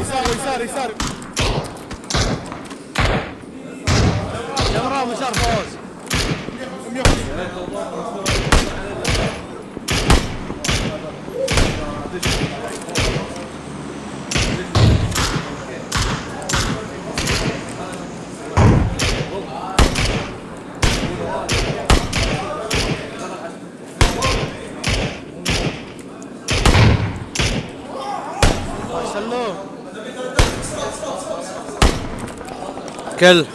يسار يسار يسار. مرام مشار فوز. Quel